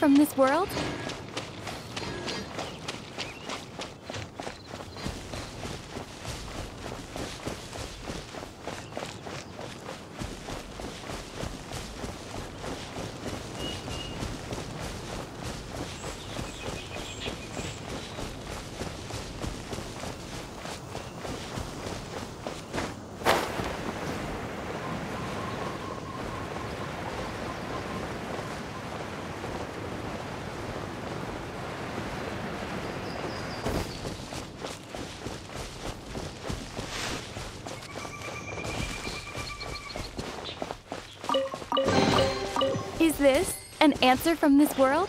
from this world? Is this an answer from this world?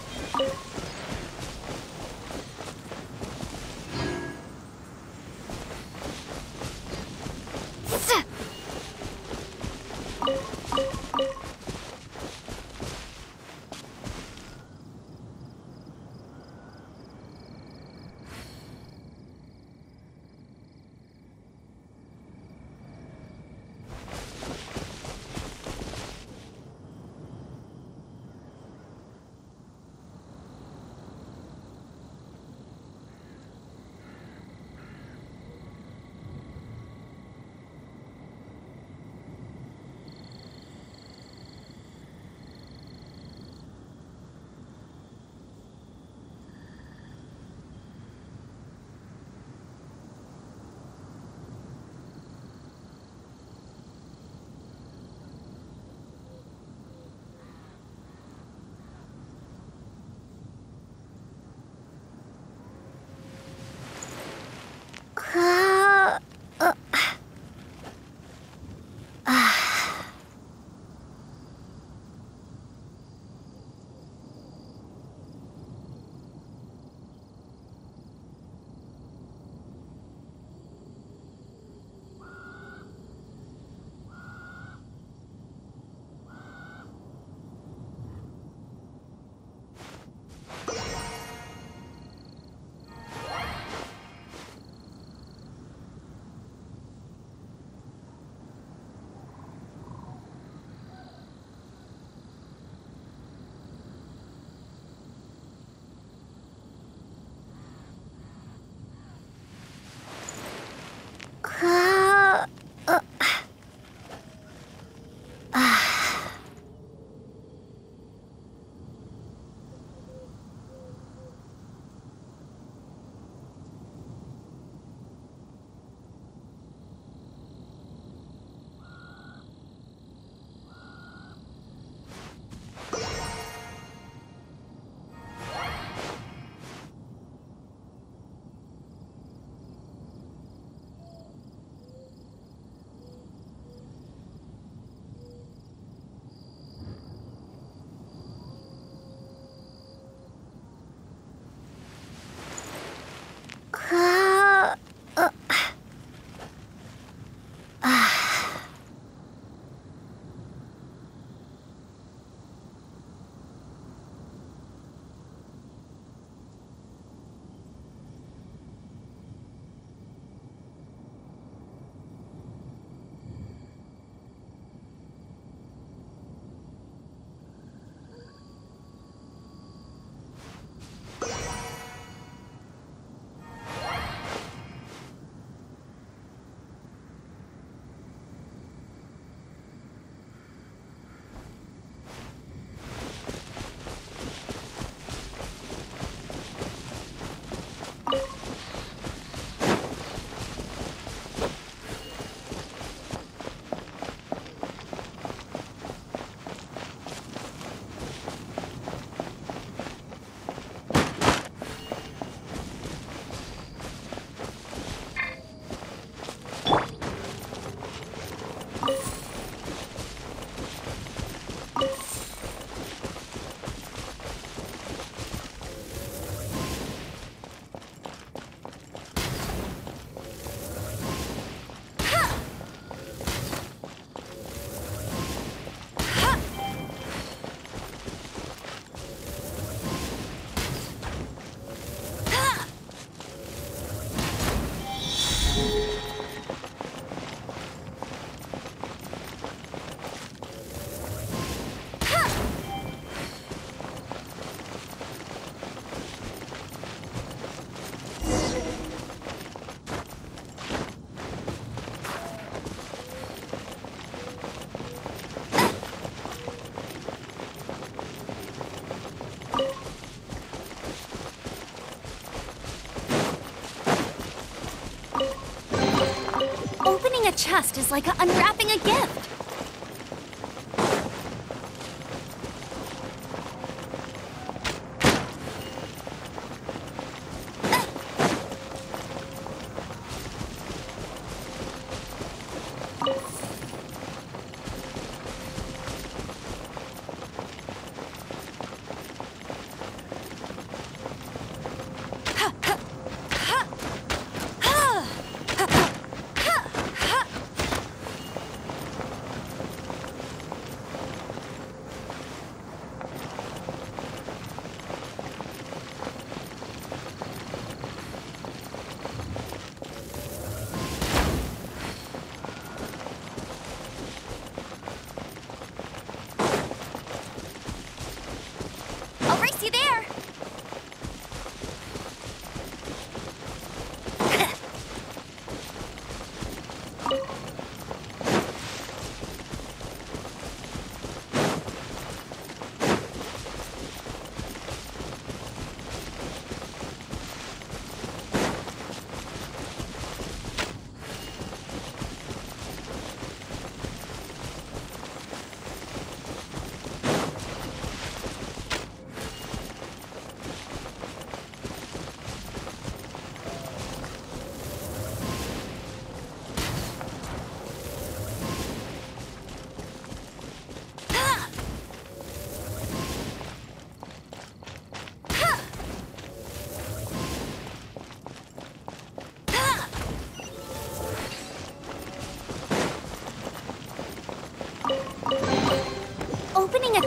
Chest is like unwrapping a gift.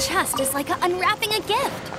Chest is like unwrapping a gift.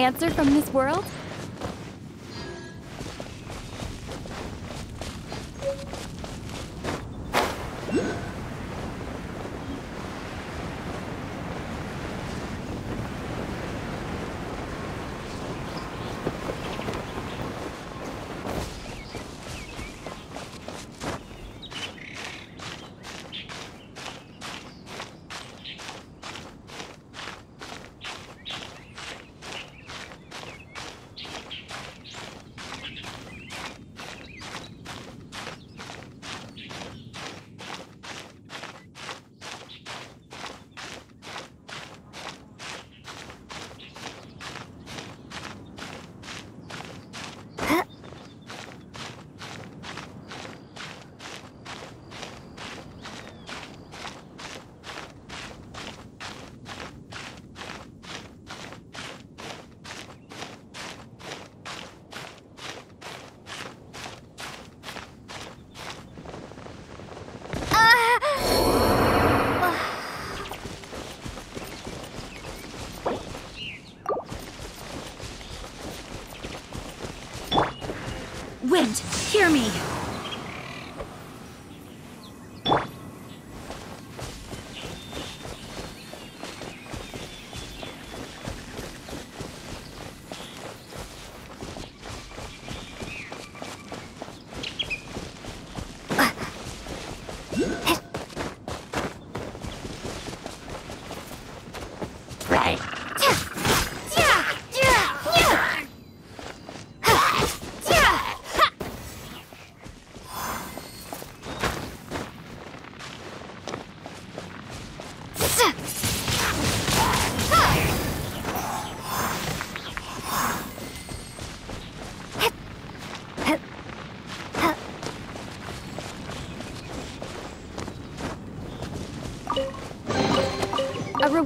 Answer from this world?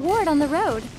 Reward on the road.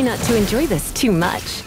Try not to enjoy this too much.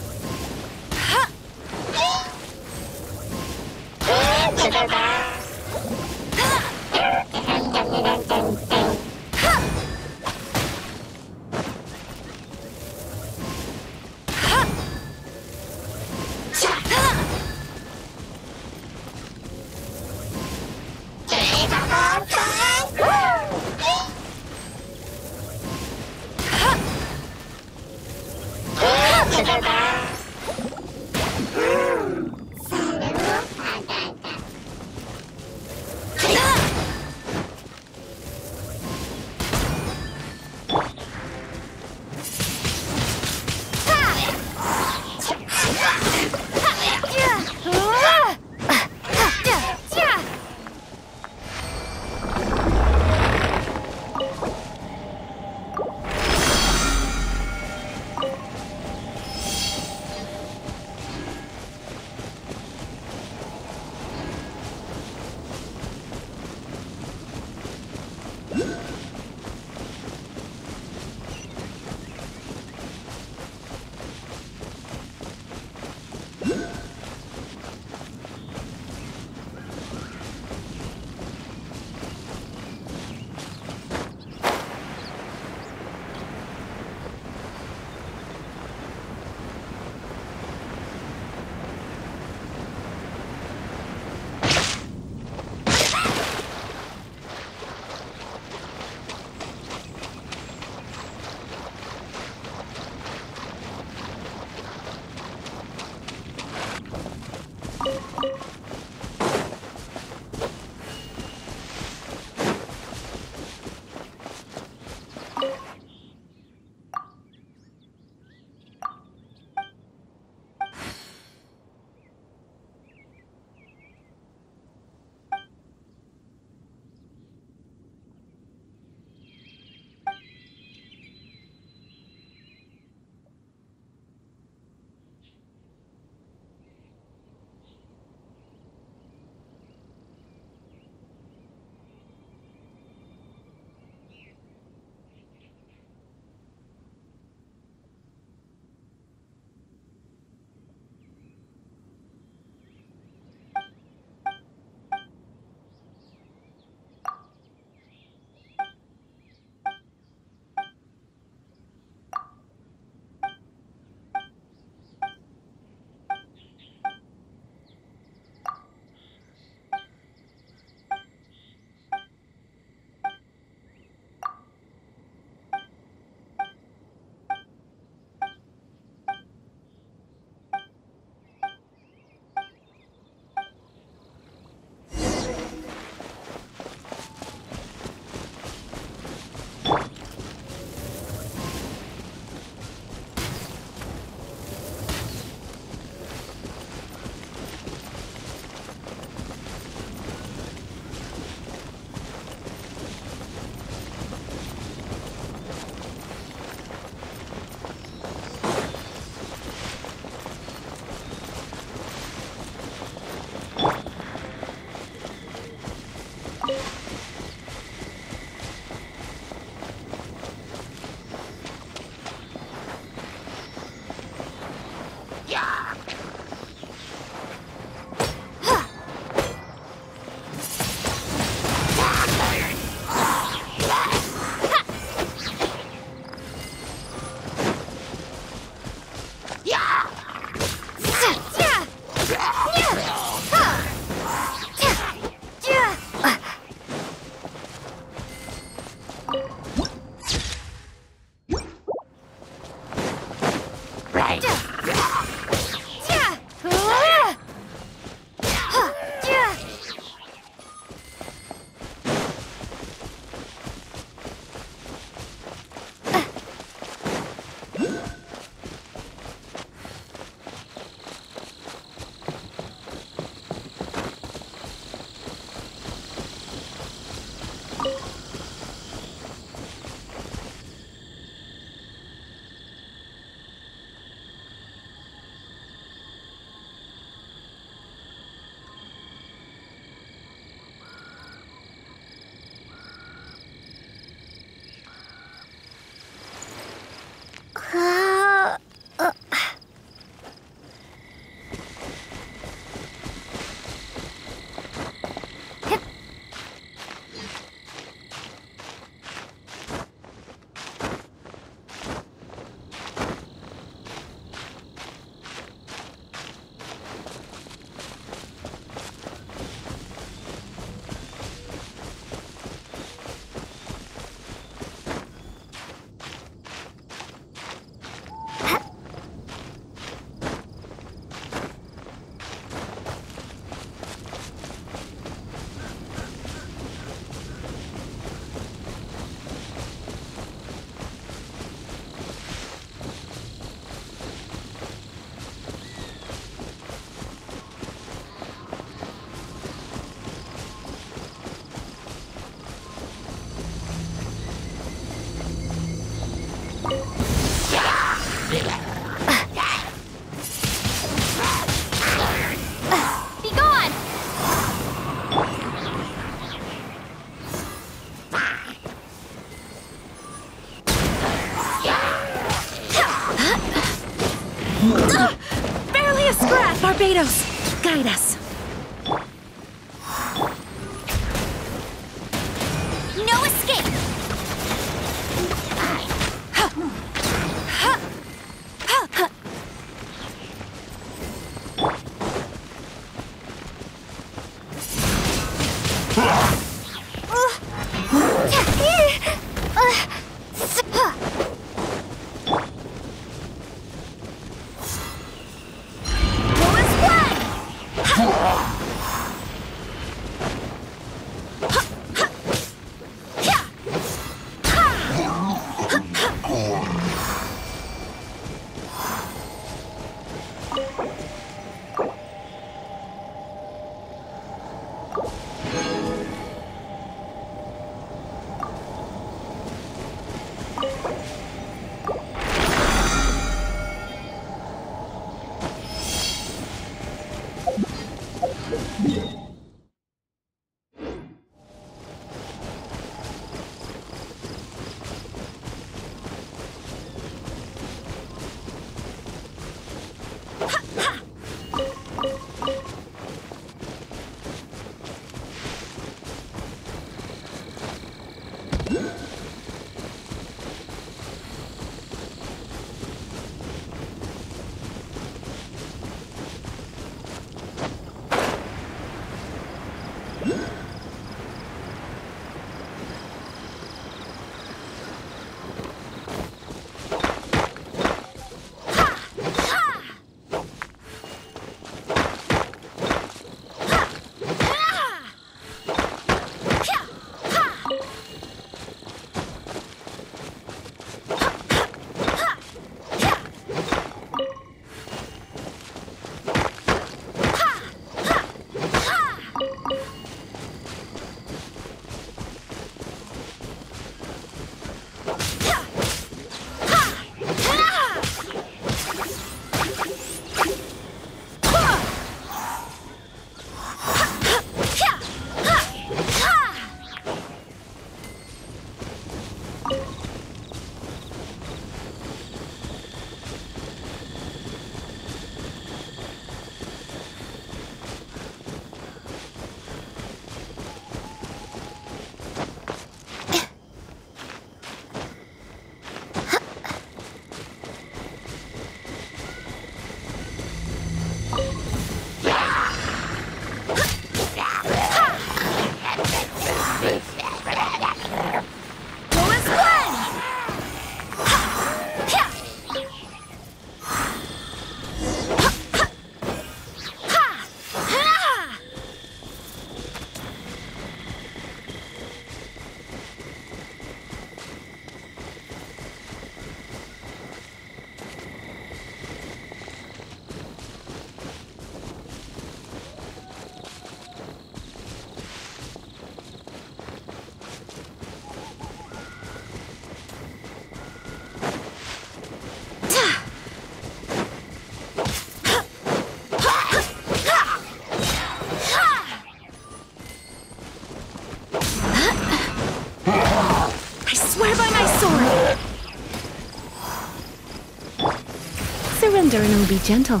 Gentle.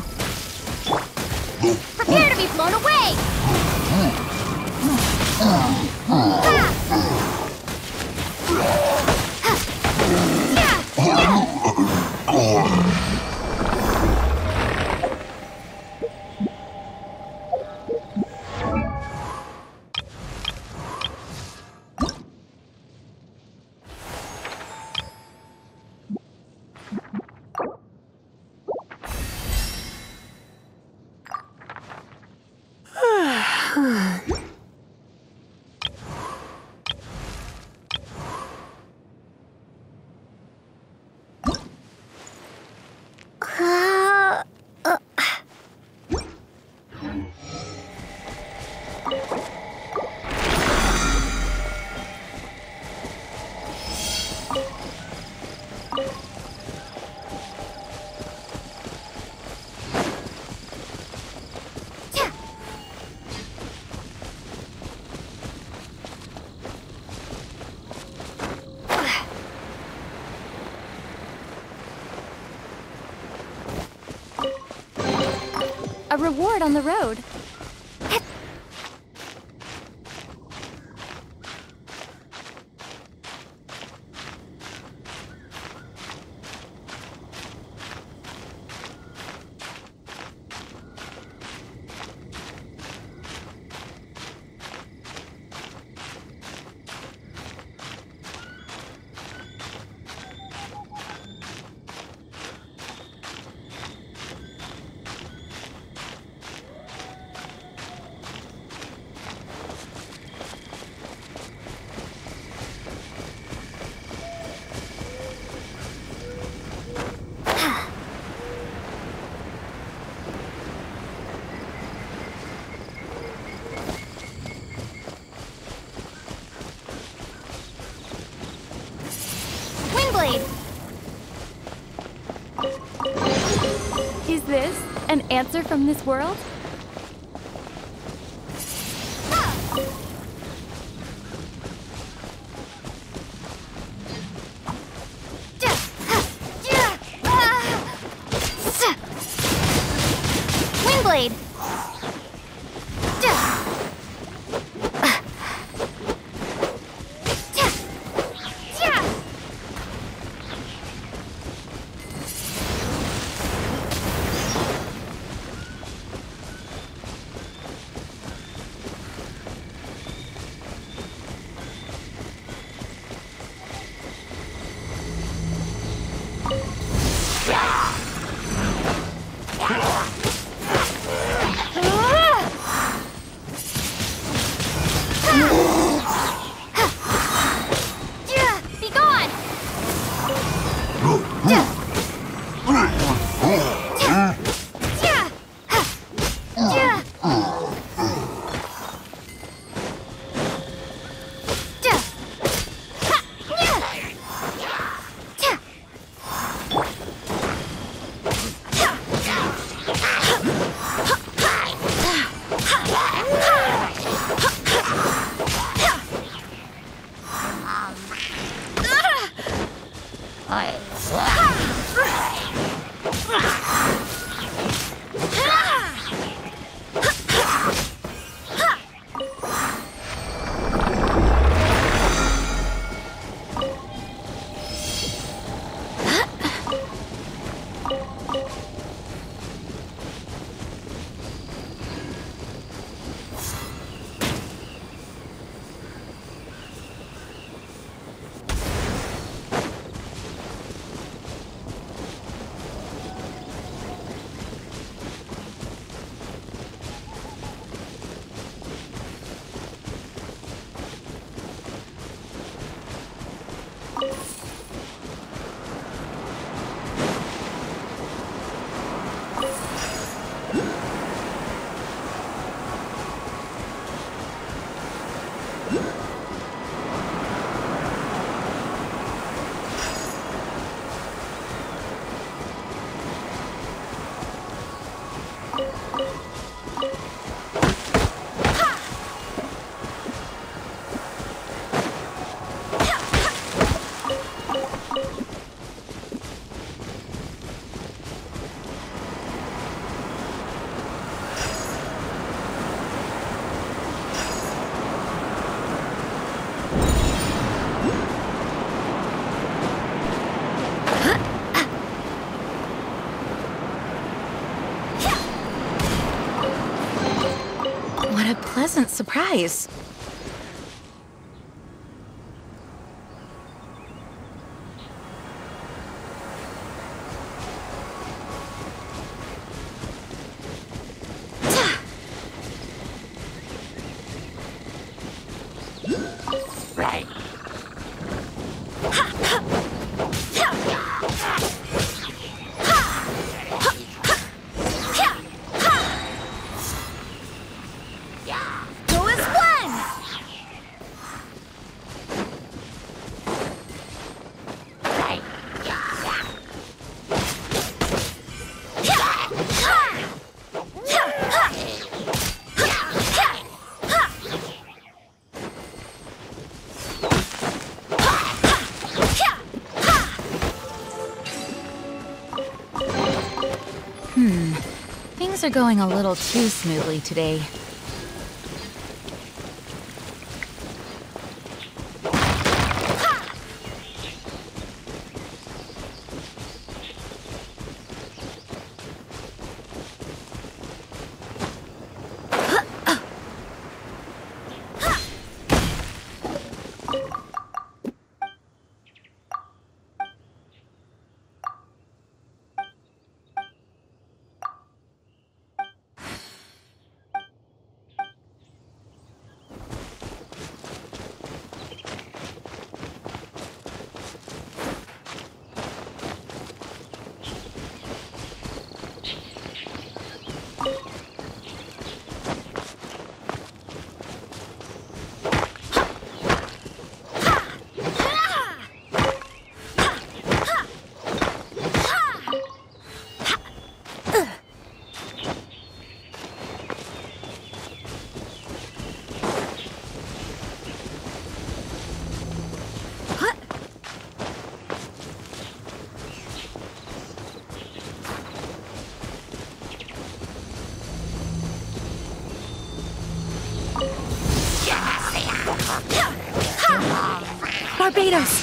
Prepare to be blown away! Reward on the road. Windblade! Is this an answer from this world? Pleasant surprise. Things are going a little too smoothly today. Barbatos,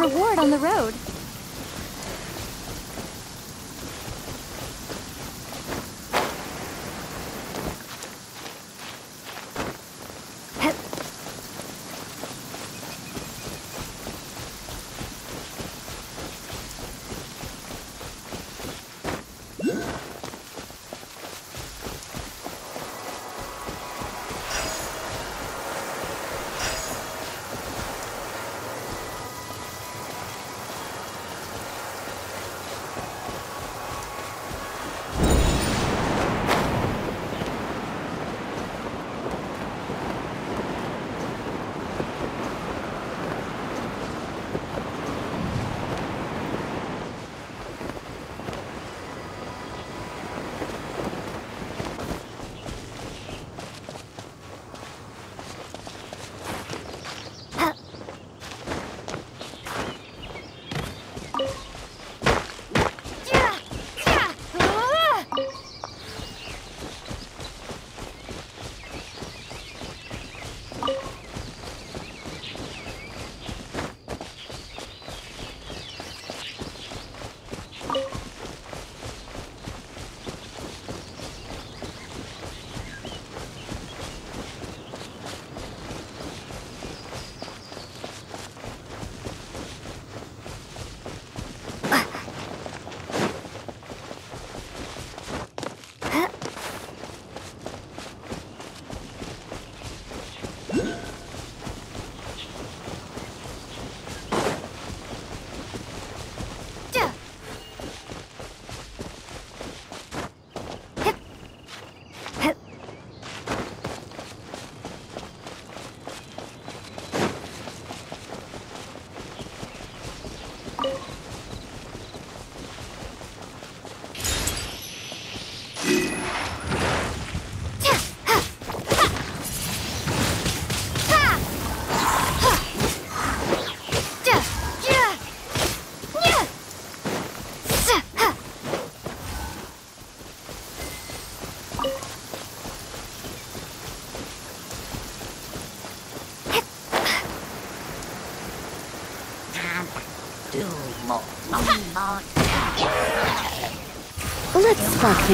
reward on the road.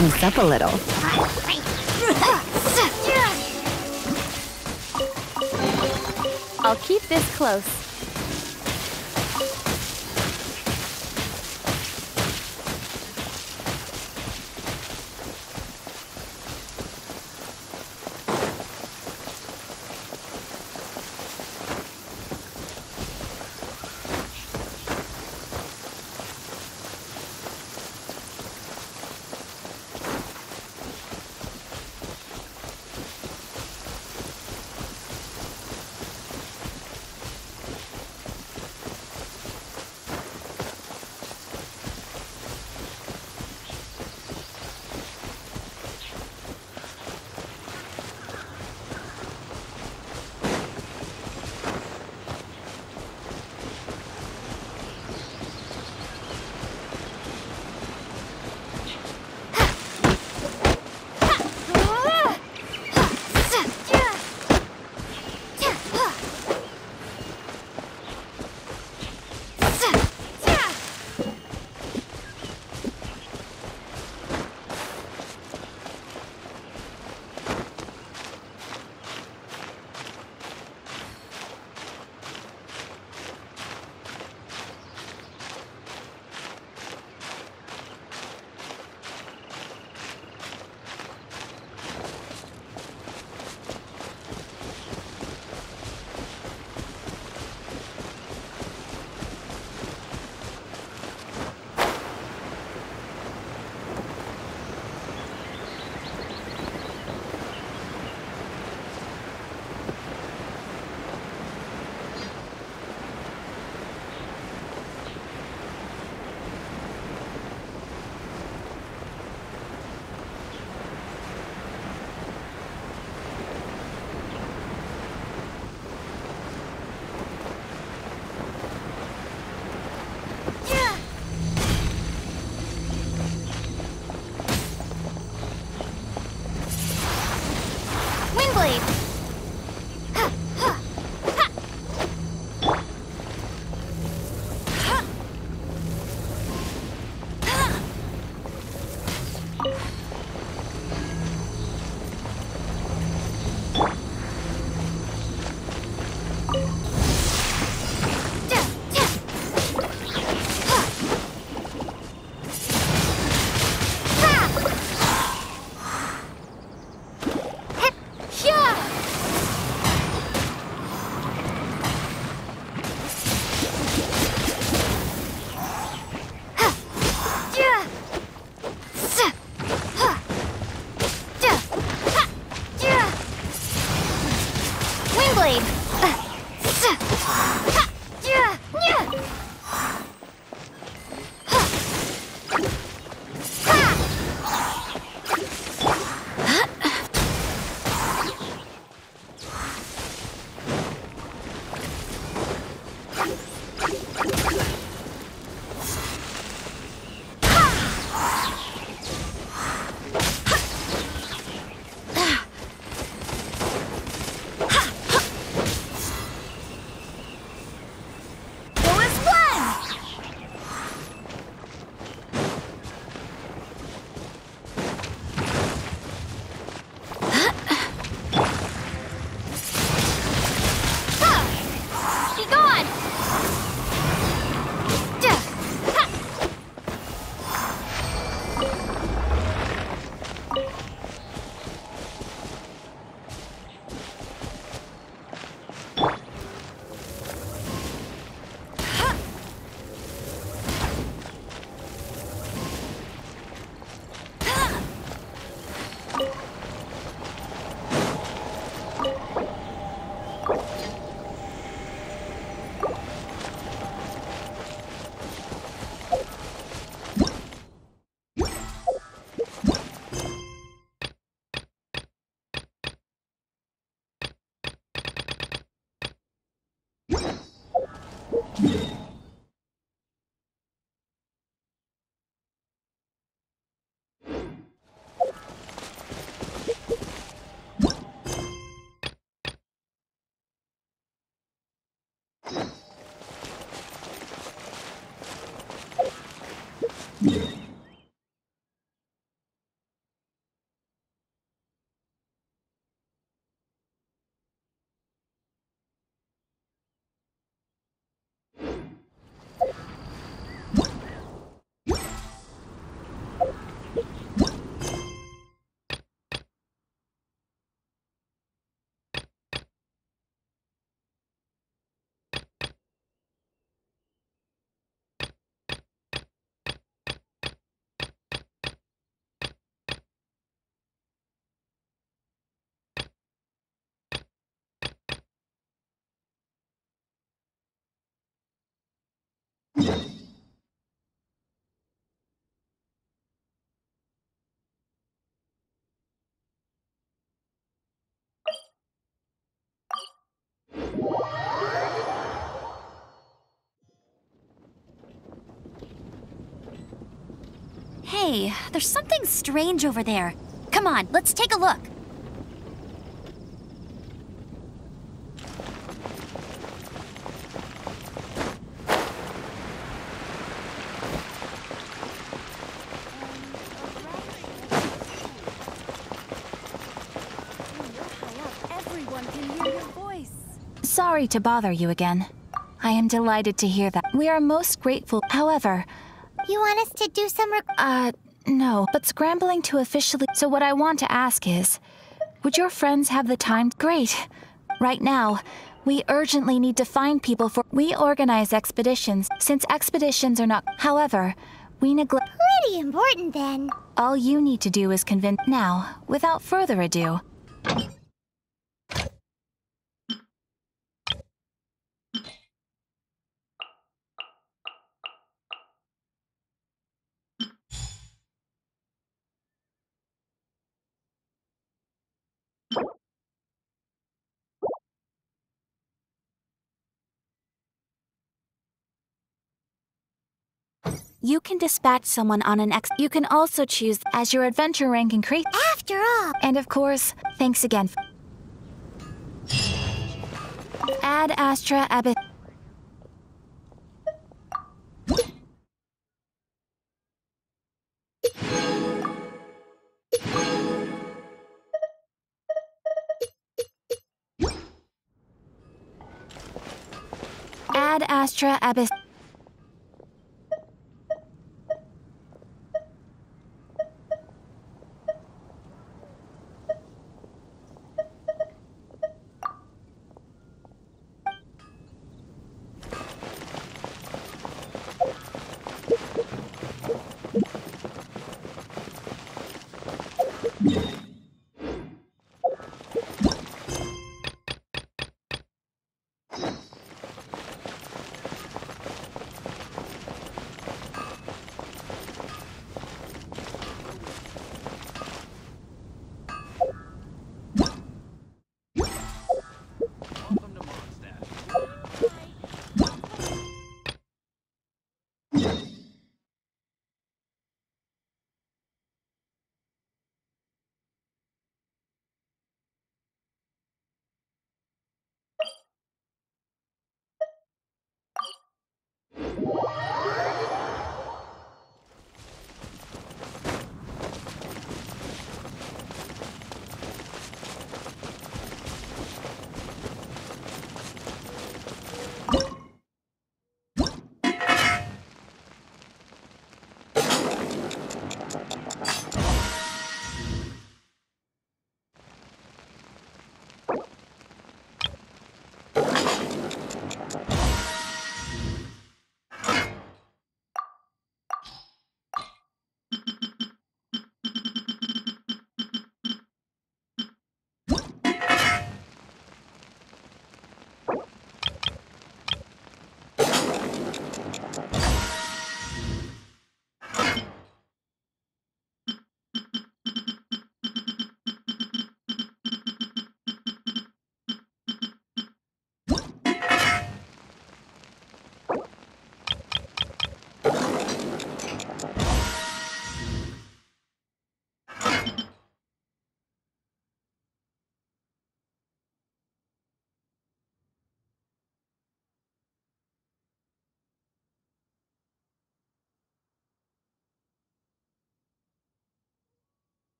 Things up a little. I'll keep this close. Hey, there's something strange over there. Come on, let's take a look. Sorry to bother you again. I am delighted to hear that. We are most grateful. However, You want us to do some rec- uh, no, but scrambling to officially. So, what I want to ask is would your friends have the time? Great. Right now, we urgently need to find people for. We organize expeditions, since expeditions are not. However, we neglect. Pretty important then. All you need to do is convince. Now, without further ado. You can dispatch someone on an X. You can also choose as your adventure rank increase. After all, And of course, thanks again. Ad Astra Abyssosque. Ad Astra Abyssosque.